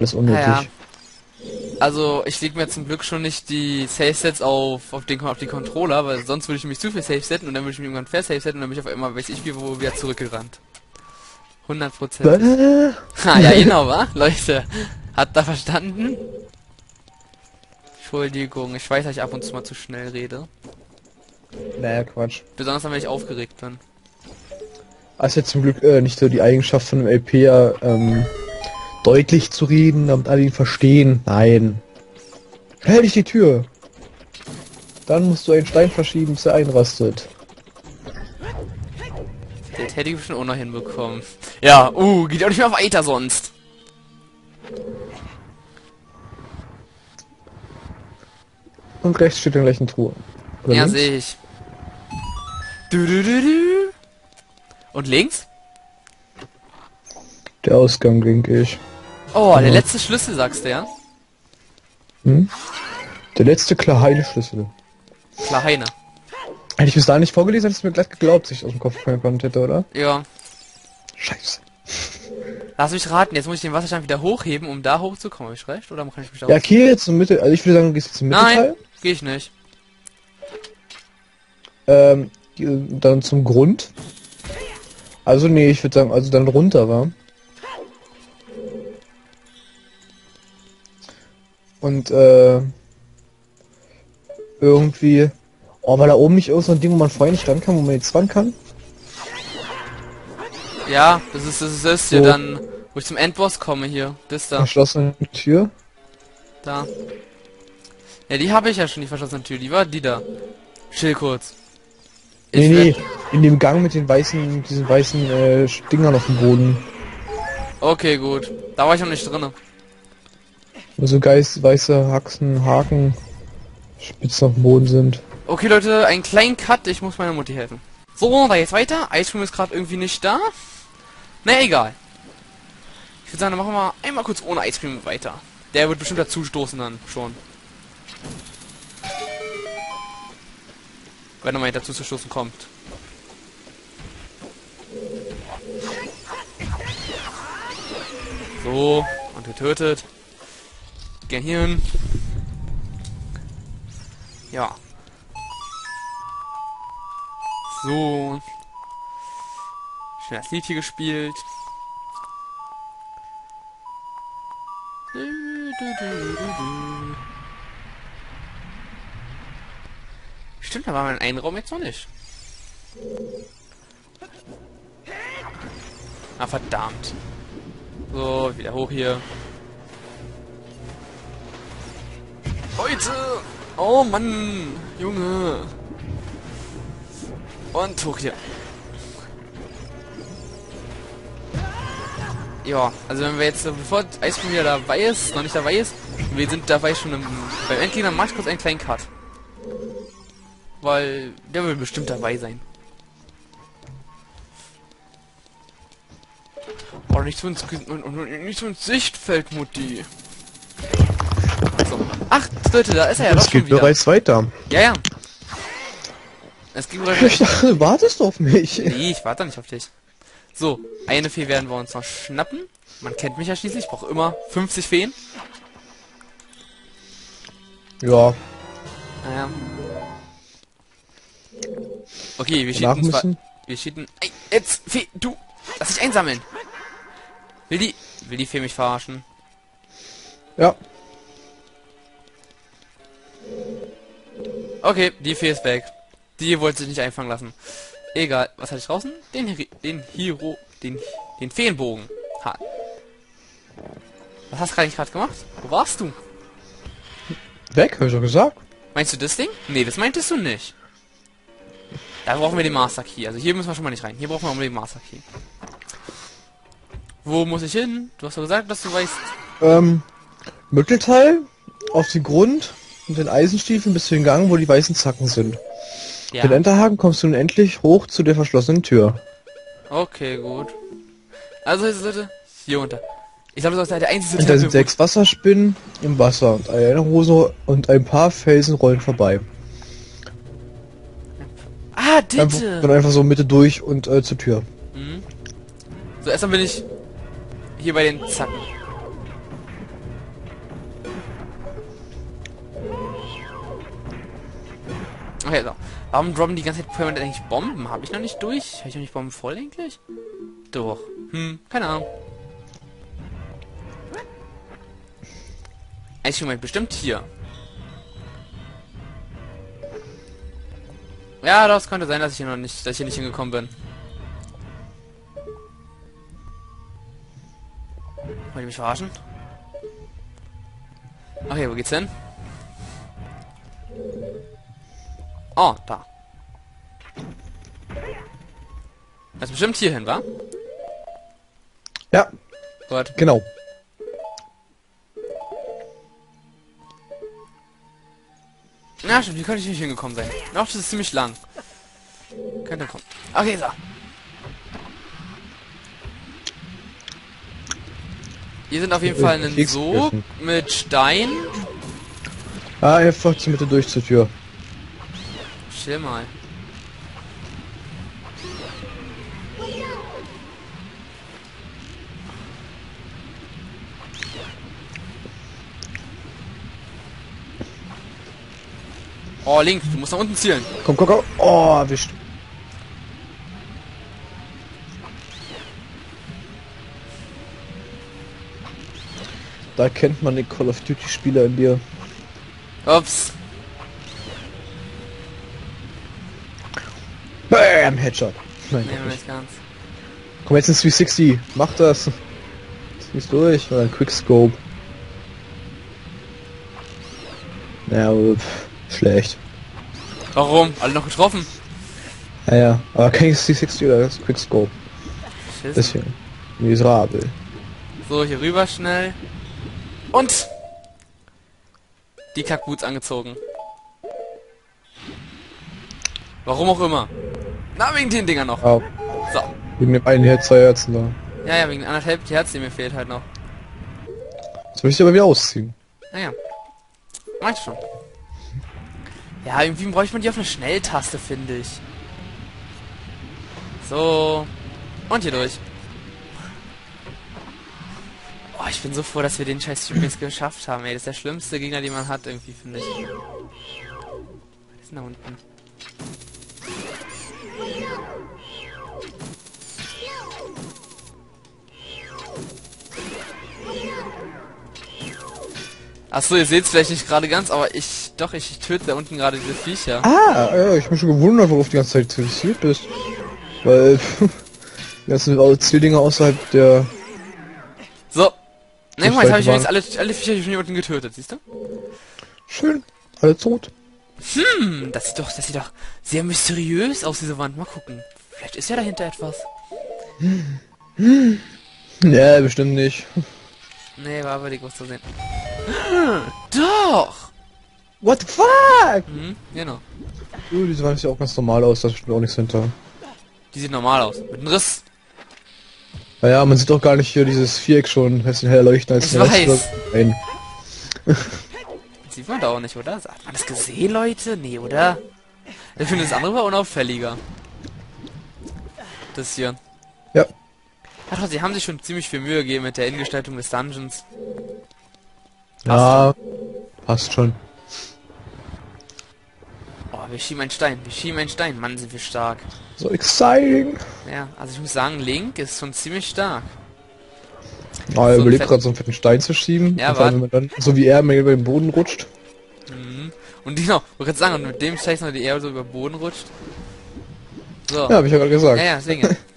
Alles unnötig. Naja. Also, ich leg mir zum Glück schon nicht die Save-Sets auf, auf, den, auf die Controller, weil sonst würde ich mich zu viel Save-Setten und dann würde ich mich irgendwann fair-Save-Setten und dann bin ich auf einmal, weiß ich wie, wo wieder zurückgerannt. 100 Prozent. Ha, ja, genau, wa? Leute, hat da verstanden? Entschuldigung, ich weiß, dass ich ab und zu mal zu schnell rede. naja, Quatsch. Besonders dann, wenn ich aufgeregt bin. Also zum Glück äh, nicht so die Eigenschaft von einem LP, ja, ähm, deutlich zu reden, damit alle ihn verstehen. Nein. Hell dich die Tür. Dann musst du einen Stein verschieben, bis er einrastet. Das hätte ich bestimmt auch noch hinbekommen. Ja, uh, geht auch nicht mehr weiter sonst. Und rechts steht dann gleich eine Truhe. Oder ja, sehe ich. Du, du, du. Und links? Der Ausgang, denke ich. Oh, der letzte Schlüssel, sagst du, ja? Hm? Der letzte Klaheine-Schlüssel. Klar, Heine. Hätte ich bis da nicht vorgelesen, hättest du mir gleich geglaubt, dass ich aus dem Kopf gekonnt hätte, oder? Ja. Scheiße. Lass mich raten, jetzt muss ich den Wasserstand wieder hochheben, um da hochzukommen. Hab ich recht? Oder kann ich mich da Ja, Kiel jetzt zum Mitte, also ich würde sagen, du gehst jetzt zum Mittelteil. Nein, geh ich nicht. Ähm, dann zum Grund. Also nee, ich würde sagen, also dann runter war. Und äh, irgendwie. Oh, weil da oben nicht irgend so ein Ding, wo man vorhin nicht stand kann, wo man jetzt ran kann. Ja, das ist das ist das hier So. dann, wo ich zum Endboss komme hier. Das da, Verschlossene Tür. da. Ja, die habe ich ja schon, die verschlossene Tür. Die war die da. Chill kurz. Nee, Ich nee, werd- in dem Gang mit den weißen, diesen weißen äh, Dingern auf dem Boden. Okay, gut. Da war ich noch nicht drinne. So Geist, weiße Haxen, Haken, Spitzen auf dem Boden sind. Okay, Leute, einen kleinen Cut. Ich muss meiner Mutti helfen. So, da jetzt weiter. Ice Cream ist gerade irgendwie nicht da. Na, egal. Ich würde sagen, dann machen wir einmal kurz ohne Ice Cream weiter. Der wird bestimmt dazu stoßen dann schon. Wenn er mal dazu zu stoßen kommt. So, und getötet. Gehirn. Ja. So. Schön das Lied hier gespielt. Stimmt, da war mein einen Raum jetzt noch nicht. Ah, verdammt. So, wieder hoch hier. Leute! Oh Mann! Junge! Und hoch hier. Ja, also wenn wir jetzt, bevor Eisbären wieder dabei ist, noch nicht dabei ist, wir sind dabei schon im, beim Endgegner, mach ich kurz einen kleinen Cut. Weil, der will bestimmt dabei sein. Oh, nicht so ins, Ge- und- und nicht so ins Sichtfeld, Mutti. So. Ach, Leute, da ist er ja es geht bereits weiter. Ja, ja. Es ging bereits Ich dachte, du wartest auf mich. Nee, ich warte nicht auf dich. So, eine Fee werden wir uns noch schnappen. Man kennt mich ja schließlich, ich brauche immer 50 Feen. Ja, Naja. Okay, wir danach schieben zwar... Wir schieben... Ey, jetzt, Fee, du! Lass dich einsammeln! Will die... Will die Fee mich verarschen? Ja, Okay, die Fee ist weg. Die wollte sich nicht einfangen lassen. Egal, was hatte ich draußen? Den, Hiri- den Hiro... Den... Den Feenbogen. Ha. Was hast du gerade gemacht? Wo warst du? weg, hab ich doch gesagt. Meinst du das Ding? Nee, das meintest du nicht. Da brauchen wir den Master Key. Also hier müssen wir schon mal nicht rein. Hier brauchen wir unbedingt den Master Key. Wo muss ich hin? Du hast doch gesagt, dass du weißt... Ähm, Mittelteil, auf den Grund und den Eisenstiefeln bis zu den Gang, wo die weißen Zacken sind. Ja. Den Enterhaken kommst du nun endlich hoch zu der verschlossenen Tür. Okay, gut. Also jetzt Leute, hier unter. Ich glaube, das ist der einzige Und da sind sechs Wasserspinnen im Wasser und eine Hose und ein paar Felsen rollen vorbei. Ah, Einfach, Ditte! dann einfach so Mitte durch und äh, zur Tür. Mhm. So, erstmal bin ich hier bei den Zacken. Warum droppen die ganze Zeit permanent eigentlich Bomben? Habe ich noch nicht durch? Habe ich noch nicht Bomben voll eigentlich? Doch. Hm, keine Ahnung. Ich Moment, bestimmt hier. Ja, das könnte sein, dass ich hier noch nicht, dass ich hier nicht hingekommen bin. Wollt ihr mich verarschen? Okay, wo geht's hin? Oh, da. Das ist bestimmt hierhin, wa? Ja, Gut. genau. Na, stimmt, hier könnte ich nicht hingekommen sein. Noch, das ist ziemlich lang. Könnte kommen. Okay, so. Hier sind auf jeden Fall Keks Sog mit Stein. Ah, einfach zur Mitte durch zur Tür. Chill mal. Oh, Link, du musst nach unten zielen. Komm, komm, komm. Oh, erwischt. Da kennt man den Call of Duty Spieler in dir. Ups. Bam, Headshot. Nein, Nee, nicht. ganz. Komm jetzt ins 360. Mach das. Zieh's durch. Oder Quickscope. Ja, pff, schlecht. Warum? Alle noch getroffen? Ja, ja. Aber kein 360 oder das Quickscope. Schiss. Bisschen miserabel. So, hier rüber schnell. Und die Kackboots angezogen. Warum auch immer. Na, wegen den Dinger noch. Ah, So. wegen dem einen Herz, zwei Herzen da. Ja, ja, wegen anderthalb Herz, die mir fehlt halt noch. Jetzt möchte ich aber wieder ausziehen. Naja. Mach ich schon. Ja, irgendwie bräuchte man die auf eine Schnelltaste, finde ich. So. Und hier durch. Oh, ich bin so froh, dass wir den scheiß Typen jetzt geschafft haben, ey. Das ist der schlimmste Gegner, den man hat, irgendwie, finde ich. Was ist denn da unten? Achso, ihr seht es vielleicht nicht gerade ganz, aber ich, doch, ich, töte da unten gerade diese Viecher. Ah, ja, ich bin schon gewundert, worauf du die ganze Zeit interessiert bist. Weil, die ganzen Zieldinger außerhalb der... So. Ne, guck mal, jetzt habe ich jetzt alle, alle Viecher hier von hier unten getötet, siehst du? Schön, alle tot. Hm, das sieht doch, das sieht doch sehr mysteriös aus, diese Wand. Mal gucken. Vielleicht ist ja dahinter etwas. Nee, bestimmt nicht. Nee, war aber die groß zu sehen. Doch! What the fuck? Hm, genau. Uh, diese Wand sieht ja auch ganz normal aus, da ist bestimmt auch nichts hinter. Die sieht normal aus. Mit einem Riss. Naja, man sieht doch gar nicht hier dieses Viereck schon, das ist heller leuchten als Ich weiß. Nein. Das sieht man da auch nicht, oder? Hat man das gesehen, Leute? Nee, oder? Ich finde das andere war unauffälliger. Das hier. Ja. Doch, sie haben sich schon ziemlich viel Mühe gegeben mit der Innengestaltung des Dungeons. Ja, passt schon. Oh, wir schieben einen Stein. Wir schieben einen Stein. Mann, sind wir stark. So exciting. Ja, also ich muss sagen, Link ist schon ziemlich stark. Oh, er So überlebt fett- gerade so einen fetten Stein zu schieben. Ja, allem, wenn man dann, so wie er, mal über den Boden rutscht. Mhm. Und genau, ich wollte gerade sagen, und mit dem Scheiß noch die Erde so über den Boden rutscht. So. Ja, hab ich ja gerade gesagt. ja, ja, deswegen.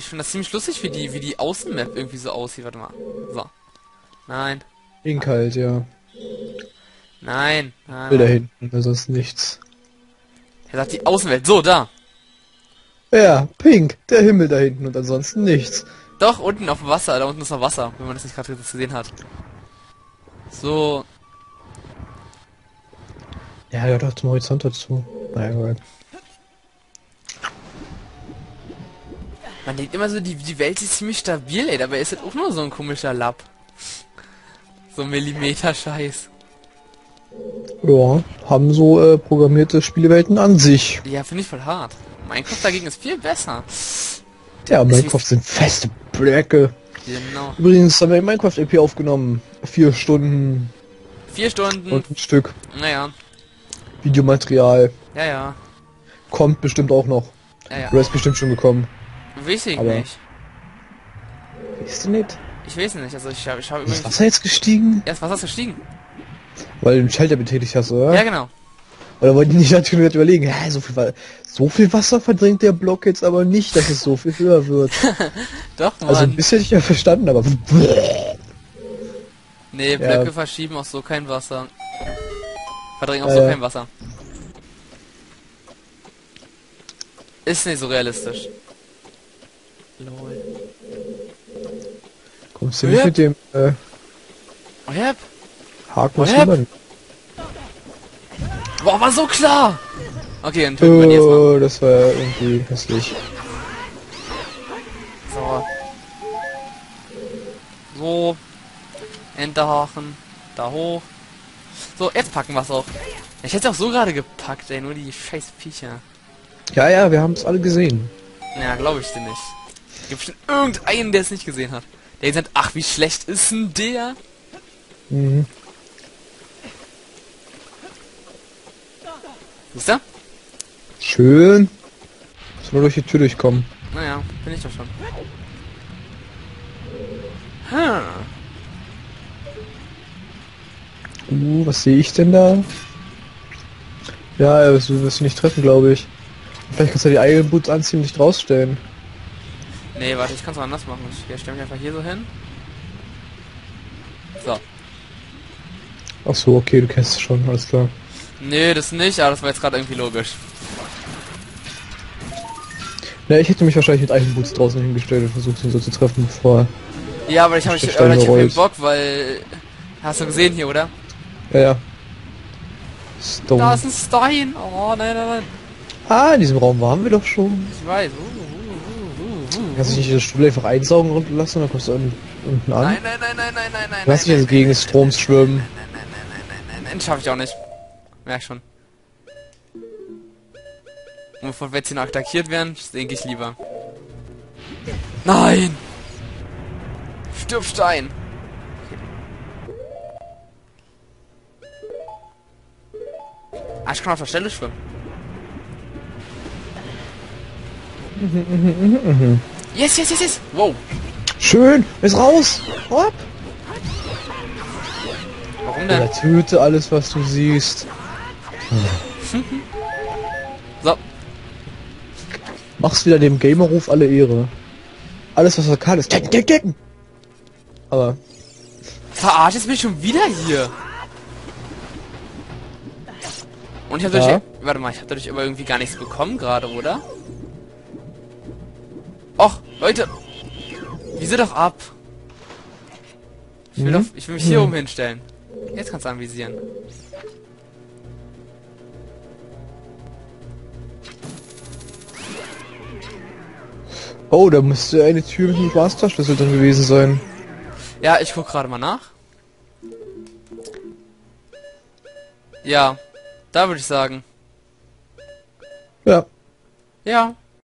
Ich finde das ziemlich lustig, wie die, wie die Außenmap irgendwie so aussieht. Warte mal. So. Nein. Pink halt, ja. Nein. nein, Will da nein. hinten, sonst nichts. Er sagt die Außenwelt. So, da. Ja, pink, der Himmel da hinten und ansonsten nichts. Doch, unten auf dem Wasser. Da unten ist noch Wasser, wenn man das nicht gerade gesehen hat. So. Ja, gehört auch zum Horizont dazu. Naja, gut. Man denkt immer so, die, die Welt ist ziemlich stabil, ey. Dabei ist das auch nur so ein komischer Lapp. So Millimeter-Scheiß. Ja, haben so äh, programmierte Spielewelten an sich. Ja, finde ich voll hart. Minecraft dagegen ist viel besser. Ja, Minecraft sind feste Blöcke. Genau. Übrigens haben wir in Minecraft EP aufgenommen. Vier Stunden Vier Stunden. und ein Stück Naja. Videomaterial. Ja, ja. Kommt bestimmt auch noch. Ja, ja. Oder ist bestimmt schon gekommen. Weiß ich Aber- nicht. Weißt du nicht? Ich weiß nicht. Also ich habe ich hab Ist das. Wasser jetzt gestiegen? Erst Wasser ist gestiegen. Weil du den Schalter betätigt hast, oder? Ja, genau. Oder wollten die nicht natürlich überlegen, hä, so viel, so viel Wasser verdrängt der Block jetzt aber nicht, dass es so viel höher wird. Doch, Mann. Also ein bisschen hätte ich ja verstanden, aber nee, ja. Blöcke verschieben auch so kein Wasser. Verdrängen auch Ja, so ja. kein Wasser. Ist nicht so realistisch. Lol. kommst du Ja. nicht mit dem äh, Oh, ja. Haken Oh, was ja. rüber? Boah, war so klar! Okay, dann töten wir ihn erstmal. Oh, das war irgendwie hässlich. So. So. Enterhaken. Da hoch. So, jetzt packen wir es auch. Ich hätte es auch so gerade gepackt, ey, nur die scheiß Viecher. Ja, ja, wir haben es alle gesehen. Ja, glaube ich dir nicht. Gibt bestimmt irgendeinen, der es nicht gesehen hat. Der gesagt, ach, wie schlecht ist denn der? Mhm. Siehst du? Schön. Muss nur durch die Tür durchkommen. Naja, bin ich doch schon. Hm. Uh, was sehe ich denn da? Ja, äh, du wirst ihn nicht treffen, glaube ich. Vielleicht kannst du die eigenen Boots anziehen und dich rausstellen. Nee, warte, ich kann es auch anders machen. Ich stelle mich einfach hier so hin. So. Ach so, okay, du kennst es schon, alles klar. Nee, das nicht, aber das war jetzt gerade irgendwie logisch. Na, ich hätte mich wahrscheinlich mit eigenen Boots draußen hingestellt und versucht, ihn so zu treffen, bevor... Ja, aber ich habe Der ich, Stein aber ich hab keinen. Bock, weil... Hast du gesehen hier, oder? Ja, ja. Da Stone. ist ein Stein. Oh, nein, nein, nein. Ah, in diesem Raum waren wir doch schon. Ich weiß. Uh. Kannst du nicht den Stuhl einfach einsaugen und lassen, dann kommst du unten, an? Nein, nein, nein, nein, nein, nein, nein. Lass dich nein, jetzt gegen des Stroms schwimmen. Nein, nein, schaffe ich auch nicht. Merk schon. Und bevor wir jetzt hier noch attackiert werden, denke ich lieber. Nein! Stirb Stein! Ah, ich kann auf der Stelle schwimmen. Yes, yes, yes, yes! Wow! Schön, ist raus! Hopp! Warum denn? Oder töte alles, was du siehst. So, Machst wieder dem Gamerruf alle Ehre. Alles, was er kann, ist Kecken, Kecken, Kecken! Aber, verarscht es mich schon wieder hier. Und ich habe Ja. dadurch, warte mal, ich habe dadurch aber irgendwie gar nichts bekommen gerade, oder? Och, Leute, wieso doch ab? Ich will, Mhm. doch, ich will mich hier Mhm. oben hinstellen. Jetzt kannst du anvisieren. oh, da müsste eine Tür mit einem Masterschlüssel drin gewesen sein. Ja, ich guck gerade mal nach. Ja, da würde ich sagen. Ja. Ja,